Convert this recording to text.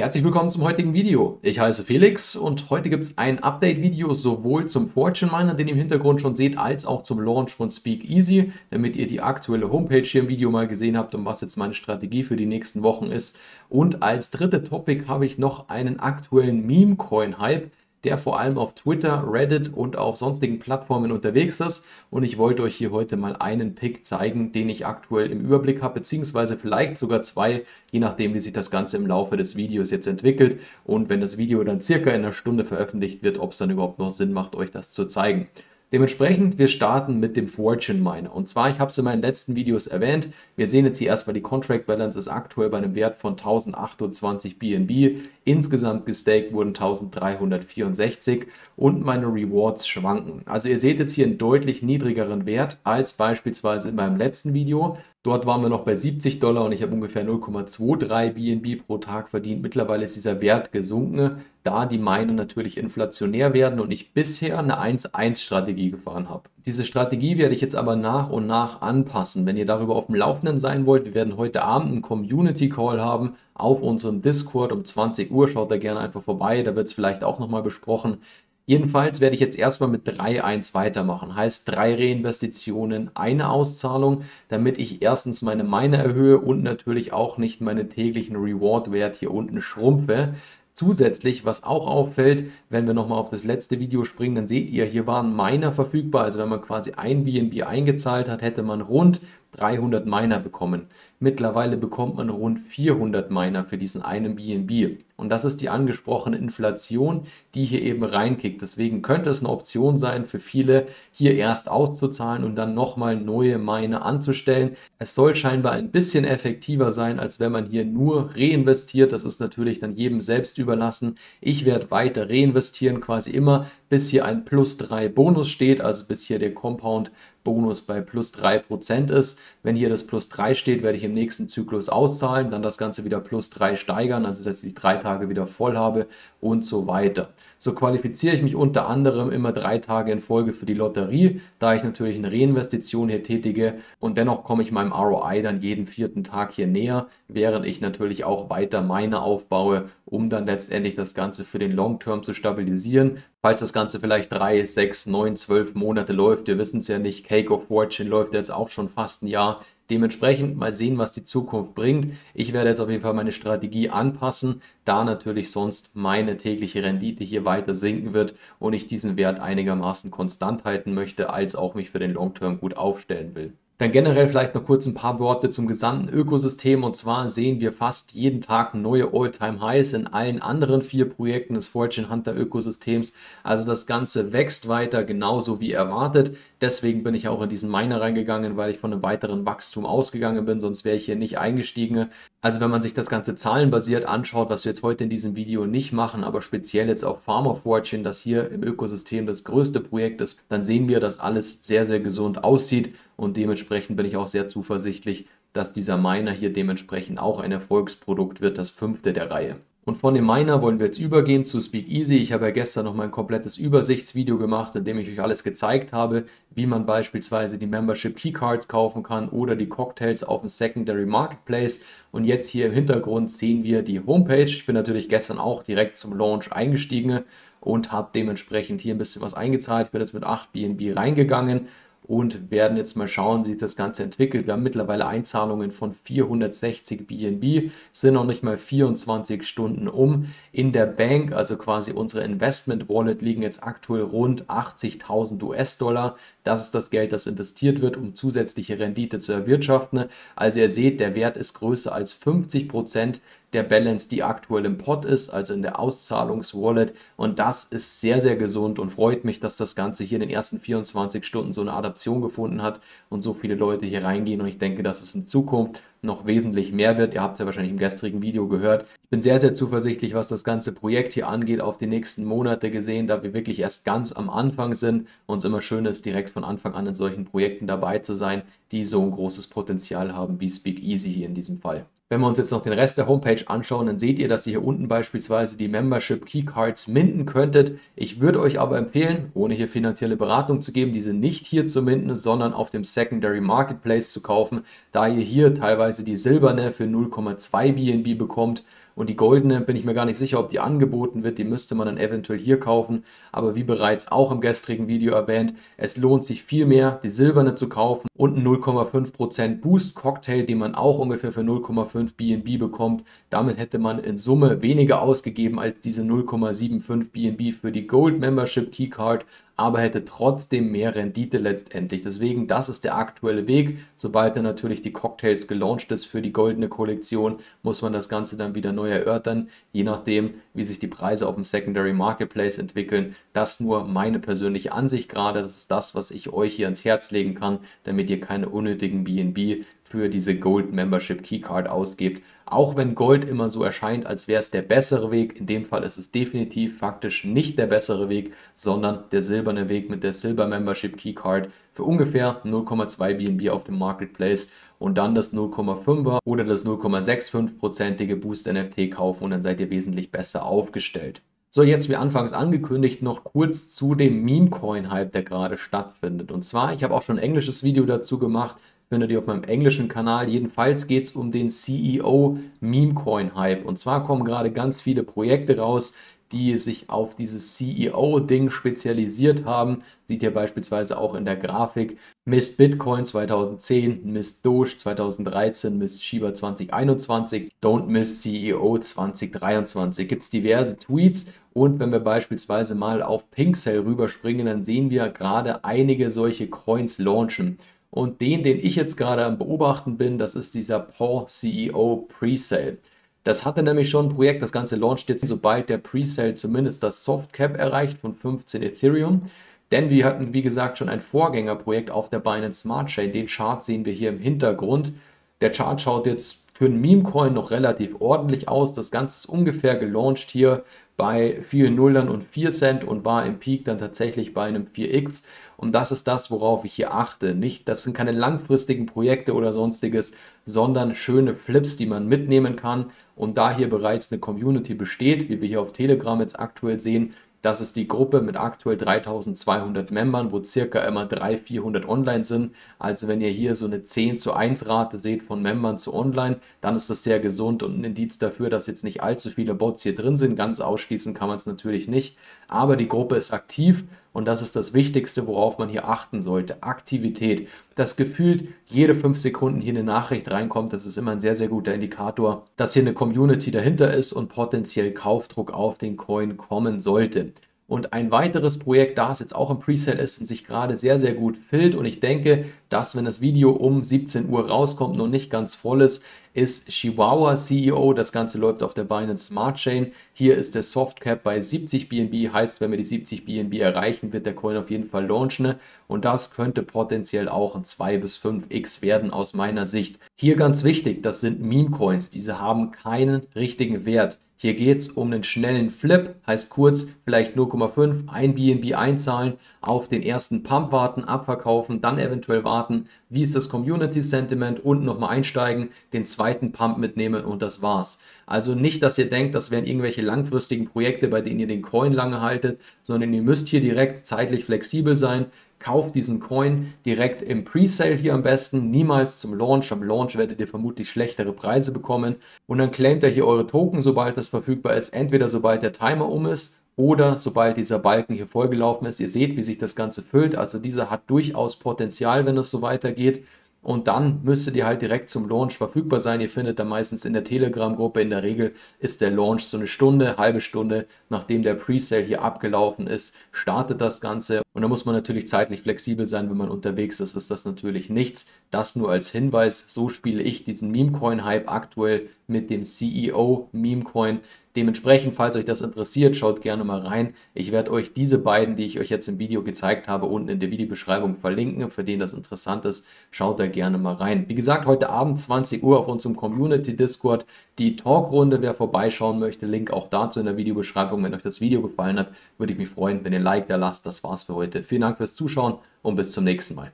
Herzlich willkommen zum heutigen Video. Ich heiße Felix und heute gibt es ein Update-Video sowohl zum Fortune Miner, den ihr im Hintergrund schon seht, als auch zum Launch von Speakeasy, damit ihr die aktuelle Homepage hier im Video mal gesehen habt und was jetzt meine Strategie für die nächsten Wochen ist. Und als dritte Topic habe ich noch einen aktuellen Meme-Coin-Hype, der vor allem auf Twitter, Reddit und auf sonstigen Plattformen unterwegs ist. Und ich wollte euch hier heute mal einen Pick zeigen, den ich aktuell im Überblick habe, beziehungsweise vielleicht sogar zwei, je nachdem, wie sich das Ganze im Laufe des Videos jetzt entwickelt. Und wenn das Video dann circa in einer Stunde veröffentlicht wird, ob es dann überhaupt noch Sinn macht, euch das zu zeigen. Dementsprechend, wir starten mit dem Fortune Miner. Und zwar, ich habe es in meinen letzten Videos erwähnt, wir sehen jetzt hier erstmal, die Contract Balance ist aktuell bei einem Wert von 1028 BNB. Insgesamt gestaked wurden 1364 und meine Rewards schwanken. Also ihr seht jetzt hier einen deutlich niedrigeren Wert als beispielsweise in meinem letzten Video. Dort waren wir noch bei 70 Dollar und ich habe ungefähr 0,23 BNB pro Tag verdient. Mittlerweile ist dieser Wert gesunken, da die Miner natürlich inflationär werden und ich bisher eine 1-1-Strategie gefahren habe. Diese Strategie werde ich jetzt aber nach und nach anpassen. Wenn ihr darüber auf dem Laufenden sein wollt, wir werden heute Abend einen Community Call haben auf unserem Discord um 20 Uhr. Schaut da gerne einfach vorbei, da wird es vielleicht auch nochmal besprochen. Jedenfalls werde ich jetzt erstmal mit 3-1 weitermachen. Heißt drei Reinvestitionen, eine Auszahlung, damit ich erstens meine Mine erhöhe und natürlich auch nicht meine täglichen Reward-Wert hier unten schrumpfe. Zusätzlich, was auch auffällt, wenn wir nochmal auf das letzte Video springen, dann seht ihr, hier waren Miner verfügbar. Also wenn man quasi ein BNB eingezahlt hat, hätte man rund 300 Miner bekommen. Mittlerweile bekommt man rund 400 Miner für diesen einen BNB. Und das ist die angesprochene Inflation, die hier eben reinkickt. Deswegen könnte es eine Option sein für viele, hier erst auszuzahlen und dann nochmal neue Miner anzustellen. Es soll scheinbar ein bisschen effektiver sein, als wenn man hier nur reinvestiert. Das ist natürlich dann jedem selbst überlassen. Ich werde weiter reinvestieren, quasi immer, bis hier ein plus 3 Bonus steht, also bis hier der Compound Bonus bei plus 3% ist. Wenn hier das plus 3 steht, werde ich im nächsten Zyklus auszahlen, dann das Ganze wieder plus 3 steigern, also dass ich drei Tage wieder voll habe und so weiter. So qualifiziere ich mich unter anderem immer drei Tage in Folge für die Lotterie, da ich natürlich eine Reinvestition hier tätige und dennoch komme ich meinem ROI dann jeden vierten Tag hier näher, während ich natürlich auch weiter meine aufbaue, um dann letztendlich das Ganze für den Long Term zu stabilisieren. Falls das Ganze vielleicht drei, sechs, neun, zwölf Monate läuft, wir wissen es ja nicht, Cake of Fortune läuft jetzt auch schon fast ein Jahr. Dementsprechend mal sehen, was die Zukunft bringt. Ich werde jetzt auf jeden Fall meine Strategie anpassen, da natürlich sonst meine tägliche Rendite hier weiter sinken wird und ich diesen Wert einigermaßen konstant halten möchte, als auch mich für den Long Term gut aufstellen will. Dann generell vielleicht noch kurz ein paar Worte zum gesamten Ökosystem. Und zwar sehen wir fast jeden Tag neue All-Time-Highs in allen anderen vier Projekten des Fortune Hunter Ökosystems. Also das Ganze wächst weiter, genauso wie erwartet. Deswegen bin ich auch in diesen Miner reingegangen, weil ich von einem weiteren Wachstum ausgegangen bin, sonst wäre ich hier nicht eingestiegen. Also wenn man sich das Ganze zahlenbasiert anschaut, was wir jetzt heute in diesem Video nicht machen, aber speziell jetzt auf Farmer Fortune, das hier im Ökosystem das größte Projekt ist, dann sehen wir, dass alles sehr, sehr gesund aussieht und dementsprechend bin ich auch sehr zuversichtlich, dass dieser Miner hier dementsprechend auch ein Erfolgsprodukt wird, das fünfte der Reihe. Und von dem Miner wollen wir jetzt übergehen zu Speakeasy. Ich habe ja gestern noch mal ein komplettes Übersichtsvideo gemacht, in dem ich euch alles gezeigt habe, wie man beispielsweise die Membership Keycards kaufen kann oder die Cocktails auf dem Secondary Marketplace. Und jetzt hier im Hintergrund sehen wir die Homepage. Ich bin natürlich gestern auch direkt zum Launch eingestiegen und habe dementsprechend hier ein bisschen was eingezahlt. Ich bin jetzt mit 8 BNB reingegangen und werden jetzt mal schauen, wie sich das Ganze entwickelt. Wir haben mittlerweile Einzahlungen von 460 BNB, sind noch nicht mal 24 Stunden um. In der Bank, also quasi unsere Investment Wallet, liegen jetzt aktuell rund 80.000 US-Dollar. Das ist das Geld, das investiert wird, um zusätzliche Rendite zu erwirtschaften. Also ihr seht, der Wert ist größer als 50 Prozent der Balance, die aktuell im Pot ist, also in der Auszahlungswallet. Und das ist sehr, sehr gesund und freut mich, dass das Ganze hier in den ersten 24 Stunden so eine Adaption gefunden hat und so viele Leute hier reingehen. Und ich denke, dass es in Zukunft noch wesentlich mehr wird. Ihr habt es ja wahrscheinlich im gestrigen Video gehört. Ich bin sehr, sehr zuversichtlich, was das ganze Projekt hier angeht, auf die nächsten Monate gesehen, da wir wirklich erst ganz am Anfang sind und es immer schön ist, direkt von Anfang an in solchen Projekten dabei zu sein, die so ein großes Potenzial haben wie Speak Easy hier in diesem Fall. Wenn wir uns jetzt noch den Rest der Homepage anschauen, dann seht ihr, dass ihr hier unten beispielsweise die Membership Keycards minden könntet. Ich würde euch aber empfehlen, ohne hier finanzielle Beratung zu geben, diese nicht hier zu minden, sondern auf dem Secondary Marketplace zu kaufen, da ihr hier teilweise die silberne für 0,2 BNB bekommt Und die goldene bin ich mir gar nicht sicher, ob die angeboten wird. Die müsste man dann eventuell hier kaufen. Aber wie bereits auch im gestrigen Video erwähnt, es lohnt sich viel mehr, die silberne zu kaufen und einen 0,5% Boost Cocktail, den man auch ungefähr für 0,5 BNB bekommt. Damit hätte man in Summe weniger ausgegeben als diese 0,75 BNB für die Gold Membership Keycard aber hätte trotzdem mehr Rendite letztendlich. Deswegen, das ist der aktuelle Weg. Sobald dann natürlich die Cocktails gelauncht ist für die goldene Kollektion, muss man das Ganze dann wieder neu erörtern, je nachdem, wie sich die Preise auf dem Secondary Marketplace entwickeln. Das nur meine persönliche Ansicht gerade. Das ist das, was ich euch hier ans Herz legen kann, damit ihr keine unnötigen BNB für diese Gold Membership Keycard ausgebt. Auch wenn Gold immer so erscheint, als wäre es der bessere Weg, in dem Fall ist es definitiv faktisch nicht der bessere Weg, sondern der silberne Weg mit der Silver Membership Keycard für ungefähr 0,2 BNB auf dem Marketplace und dann das 0,5er oder das 0,65%ige Boost NFT kaufen und dann seid ihr wesentlich besser aufgestellt. So, jetzt wie anfangs angekündigt, noch kurz zu dem Meme-Coin-Hype, der gerade stattfindet. Und zwar, ich habe auch schon ein englisches Video dazu gemacht, findet ihr auf meinem englischen Kanal. Jedenfalls geht es um den CEO Meme Coin Hype. Und zwar kommen gerade ganz viele Projekte raus, die sich auf dieses CEO-Ding spezialisiert haben. Sieht ihr beispielsweise auch in der Grafik. Mist Bitcoin 2010, Mist Doge 2013, Mist Shiba 2021, Don't Miss CEO 2023. Gibt es diverse Tweets und wenn wir beispielsweise mal auf Pinkcell rüberspringen, dann sehen wir gerade einige solche Coins launchen. Und den, den ich jetzt gerade am Beobachten bin, das ist dieser Paw CEO Presale. Das hatte nämlich schon ein Projekt, das Ganze launcht jetzt, sobald der Presale zumindest das Softcap erreicht von 15 Ethereum. Denn wir hatten, wie gesagt, schon ein Vorgängerprojekt auf der Binance Smart Chain. Den Chart sehen wir hier im Hintergrund. Der Chart schaut jetzt für einen Meme-Coin noch relativ ordentlich aus. Das Ganze ist ungefähr gelauncht hier bei vielen Nullern und 4 Cent und war im Peak dann tatsächlich bei einem 4x. Und das ist das, worauf ich hier achte. Nicht, das sind keine langfristigen Projekte oder sonstiges, sondern schöne Flips, die man mitnehmen kann. Und da hier bereits eine Community besteht, wie wir hier auf Telegram jetzt aktuell sehen, das ist die Gruppe mit aktuell 3200 Membern, wo circa immer 300, 400 online sind. Also wenn ihr hier so eine 10 zu 1 Rate seht von Membern zu online, dann ist das sehr gesund und ein Indiz dafür, dass jetzt nicht allzu viele Bots hier drin sind. Ganz ausschließen kann man es natürlich nicht. Aber die Gruppe ist aktiv und das ist das Wichtigste, worauf man hier achten sollte. Aktivität. Das gefühlt jede fünf Sekunden hier eine Nachricht reinkommt, das ist immer ein sehr, sehr guter Indikator, dass hier eine Community dahinter ist und potenziell Kaufdruck auf den Coin kommen sollte. Und ein weiteres Projekt, da es jetzt auch im Presale ist und sich gerade sehr, sehr gut füllt und ich denke, dass wenn das Video um 17 Uhr rauskommt, noch nicht ganz voll ist, ist Chihuahua CEO. Das Ganze läuft auf der Binance Smart Chain. Hier ist der Softcap bei 70 BNB. Heißt, wenn wir die 70 BNB erreichen, wird der Coin auf jeden Fall launchen. Und das könnte potenziell auch ein 2 bis 5x werden aus meiner Sicht. Hier ganz wichtig, das sind Meme-Coins. Diese haben keinen richtigen Wert. Hier geht es um einen schnellen Flip, heißt kurz vielleicht 0,5, ein BNB einzahlen, auf den ersten Pump warten, abverkaufen, dann eventuell warten, wie ist das Community Sentiment? Und nochmal einsteigen, den zweiten Pump mitnehmen und das war's. Also nicht, dass ihr denkt, das wären irgendwelche langfristigen Projekte, bei denen ihr den Coin lange haltet, sondern ihr müsst hier direkt zeitlich flexibel sein kauft diesen Coin direkt im Presale hier am besten, niemals zum Launch. Am Launch werdet ihr vermutlich schlechtere Preise bekommen und dann claimt ihr hier eure Token, sobald das verfügbar ist, entweder sobald der Timer um ist oder sobald dieser Balken hier vollgelaufen ist. Ihr seht, wie sich das Ganze füllt, also dieser hat durchaus Potenzial, wenn es so weitergeht. Und dann müsstet ihr halt direkt zum Launch verfügbar sein. Ihr findet da meistens in der Telegram-Gruppe. In der Regel ist der Launch so eine Stunde, halbe Stunde, nachdem der Presale hier abgelaufen ist, startet das Ganze. Und da muss man natürlich zeitlich flexibel sein, wenn man unterwegs ist, ist das natürlich nichts. Das nur als Hinweis. So spiele ich diesen Meme-Coin-Hype aktuell mit dem CEO Meme-Coin. Dementsprechend, falls euch das interessiert, schaut gerne mal rein. Ich werde euch diese beiden, die ich euch jetzt im Video gezeigt habe, unten in der Videobeschreibung verlinken. Für den das interessant ist, schaut da gerne mal rein. Wie gesagt, heute Abend 20 Uhr auf unserem Community Discord die Talkrunde. Wer vorbeischauen möchte, Link auch dazu in der Videobeschreibung. Wenn euch das Video gefallen hat, würde ich mich freuen, wenn ihr ein Like da lasst. Das war's für heute. Vielen Dank fürs Zuschauen und bis zum nächsten Mal.